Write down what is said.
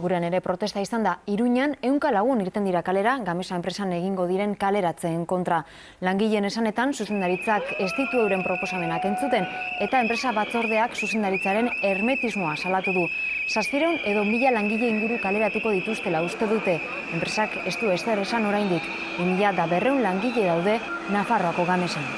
Guren ere protesta izan da, iruñan eunka lagun irten dira kalera, gamesa enpresan egingo diren kaleratzen kontra. Langileen esanetan, zuzendaritzak ez ditu euren proposamenak entzuten, eta enpresa batzordeak zuzendaritzaren hermetismoa salatu du. Zazpireun edo mila langile inguru kaleratuko dituztela uste dute. Enpresak ez du ez esan oraindik, mila da berreun langile daude Nafarroako gamesan.